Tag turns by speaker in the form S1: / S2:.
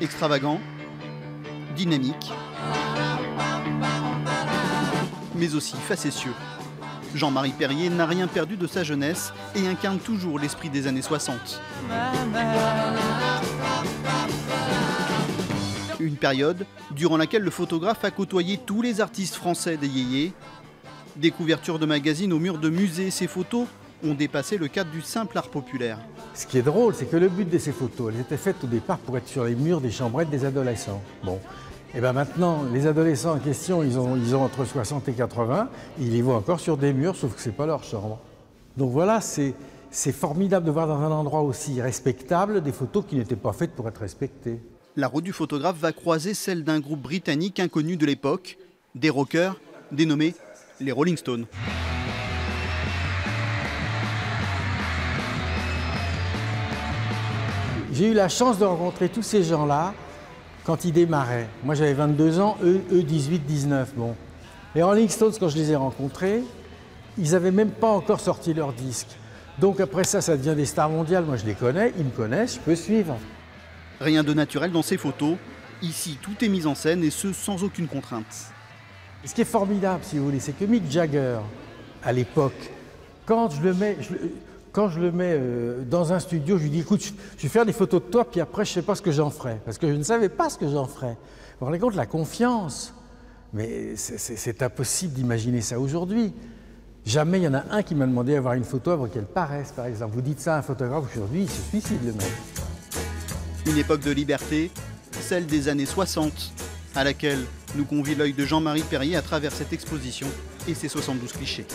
S1: Extravagant, dynamique, mais aussi facétieux. Jean-Marie Perrier n'a rien perdu de sa jeunesse et incarne toujours l'esprit des années 60. Une période durant laquelle le photographe a côtoyé tous les artistes français des yéyés. Des couvertures de magazines au mur de musées, ces photos ont dépassé le cadre du simple art populaire.
S2: Ce qui est drôle, c'est que le but de ces photos, elles étaient faites au départ pour être sur les murs des chambrettes des adolescents. Bon. Et bien maintenant, les adolescents en question, ils ont, ils ont entre 60 et 80, ils les voient encore sur des murs, sauf que ce n'est pas leur chambre. Donc voilà, c'est formidable de voir dans un endroit aussi respectable des photos qui n'étaient pas faites pour être respectées.
S1: La route du photographe va croiser celle d'un groupe britannique inconnu de l'époque, des rockers dénommés les Rolling Stones.
S2: J'ai eu la chance de rencontrer tous ces gens-là quand ils démarraient. Moi j'avais 22 ans, eux, 18, 19. Bon. Les Rolling Stones, quand je les ai rencontrés, ils n'avaient même pas encore sorti leur disque. Donc après ça, ça devient des stars mondiales. Moi je les connais, ils me connaissent, je peux suivre.
S1: Rien de naturel dans ces photos. Ici, tout est mis en scène et ce sans aucune contrainte.
S2: Ce qui est formidable, si vous voulez, c'est que Mick Jagger, à l'époque, quand je le mets, quand je le mets euh, dans un studio, je lui dis écoute, je vais faire des photos de toi, puis après, je ne sais pas ce que j'en ferai. Parce que je ne savais pas ce que j'en ferais. Vous vous rendez compte, la confiance? Mais c'est impossible d'imaginer ça aujourd'hui. Jamais il y en a un qui m'a demandé d'avoir une photo avant qu'elle paraisse, par exemple. Vous dites ça à un photographe aujourd'hui, il se suicide le mec.
S1: Une époque de liberté, celle des années 60, à laquelle nous convie l'œil de Jean-Marie Perrier à travers cette exposition et ses 72 clichés.